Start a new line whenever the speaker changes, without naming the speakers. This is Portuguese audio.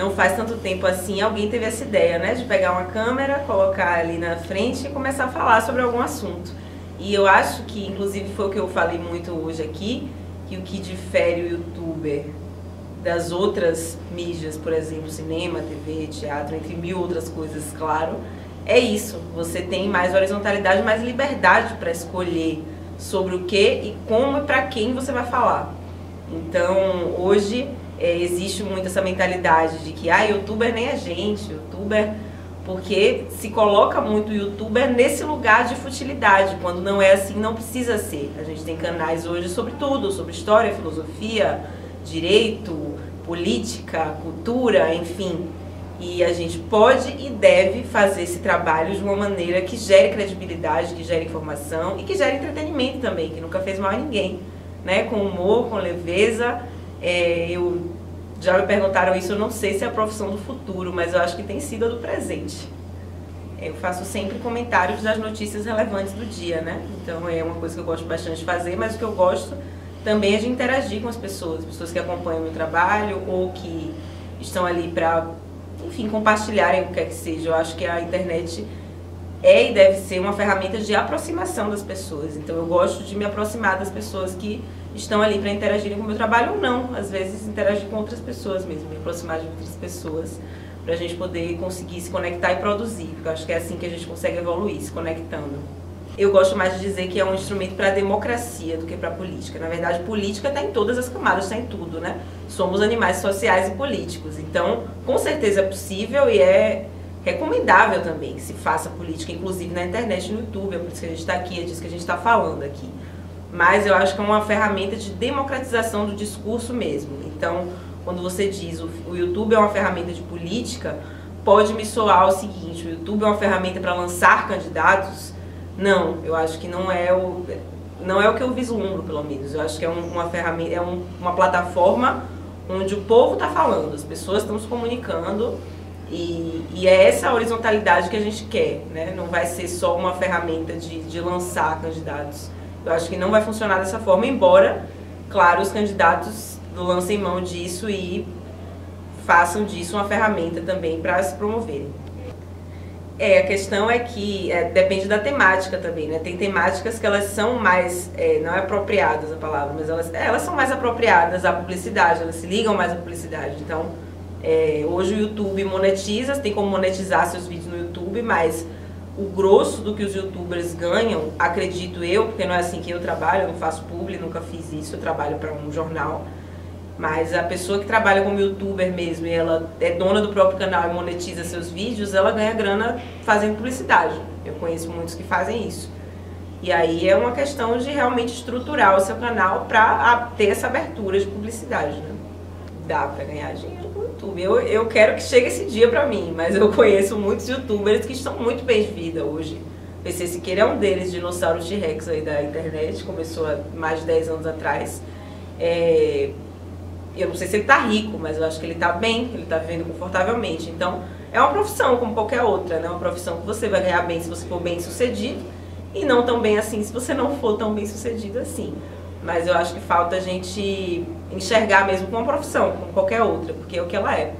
não faz tanto tempo assim, alguém teve essa ideia, né, de pegar uma câmera, colocar ali na frente e começar a falar sobre algum assunto. E eu acho que, inclusive, foi o que eu falei muito hoje aqui, que o que difere o youtuber das outras mídias, por exemplo, cinema, TV, teatro, entre mil outras coisas, claro, é isso. Você tem mais horizontalidade, mais liberdade para escolher sobre o que e como e para quem você vai falar. Então, hoje é, existe muito essa mentalidade de que, ah, youtuber nem é gente, youtuber. Porque se coloca muito o youtuber nesse lugar de futilidade, quando não é assim, não precisa ser. A gente tem canais hoje sobre tudo, sobre história, filosofia, direito, política, cultura, enfim. E a gente pode e deve fazer esse trabalho de uma maneira que gere credibilidade, que gere informação e que gere entretenimento também, que nunca fez mal a ninguém. Né? Com humor, com leveza. É, eu já me perguntaram isso, eu não sei se é a profissão do futuro, mas eu acho que tem sido a do presente. Eu faço sempre comentários das notícias relevantes do dia, né? Então é uma coisa que eu gosto bastante de fazer, mas o que eu gosto também é de interagir com as pessoas, pessoas que acompanham o meu trabalho ou que estão ali para, enfim, compartilharem o que quer que seja. Eu acho que a internet é e deve ser uma ferramenta de aproximação das pessoas. Então eu gosto de me aproximar das pessoas que estão ali para interagirem com o meu trabalho ou não. Às vezes interagir com outras pessoas mesmo, me aproximar de outras pessoas para a gente poder conseguir se conectar e produzir. Porque eu acho que é assim que a gente consegue evoluir, se conectando eu gosto mais de dizer que é um instrumento para a democracia do que para a política. Na verdade, política está em todas as camadas, está em tudo, né? Somos animais sociais e políticos. Então, com certeza é possível e é recomendável também que se faça política, inclusive na internet no YouTube. É por isso que a gente está aqui, é disso que a gente está falando aqui. Mas eu acho que é uma ferramenta de democratização do discurso mesmo. Então, quando você diz o, YouTube é uma ferramenta de política, pode me soar o seguinte: o YouTube é uma ferramenta para lançar candidatos não, eu acho que não é o não é o que eu vislumbro, pelo menos. Eu acho que é um, uma ferramenta, é um, uma plataforma onde o povo está falando, as pessoas estão se comunicando e, e, é essa horizontalidade que a gente quer, né? Não vai ser só uma ferramenta de, de lançar candidatos. Eu acho que não vai funcionar dessa forma, embora, claro, os candidatos lancem mão disso e façam disso uma ferramenta também para se promoverem. É, a questão é que é, depende da temática também, né? Tem temáticas que elas são mais, é, não é apropriadas a palavra, mas elas, é, elas são mais apropriadas à publicidade, elas se ligam mais à publicidade. Então, é, hoje o YouTube monetiza, tem como monetizar seus vídeos no YouTube, mas o grosso do que os youtubers ganham, acredito eu, porque não é assim que eu trabalho, eu não faço publi, nunca fiz isso, eu trabalho para um jornal mas a pessoa que trabalha como youtuber mesmo e ela é dona do próprio canal e monetiza seus vídeos, ela ganha grana fazendo publicidade. Eu conheço muitos que fazem isso. E aí é uma questão de realmente estruturar o seu canal para ter essa abertura de publicidade, né? Dá para ganhar dinheiro com o YouTube. Eu, eu quero que chegue esse dia para mim, mas eu conheço muitos youtubers que estão muito bem de vida hoje. PC Siqueira é um deles, dinossauro T-Rex aí da internet, começou há mais de 10 anos atrás. É, eu não sei se ele está rico, mas eu acho que ele está bem, ele está vivendo confortavelmente. Então, é uma profissão como qualquer outra, né? Uma profissão que você vai ganhar bem se você for bem sucedido e não tão bem assim se você não for tão bem sucedido assim. Mas eu acho que falta a gente enxergar mesmo como uma profissão, como qualquer outra, porque é o que ela é.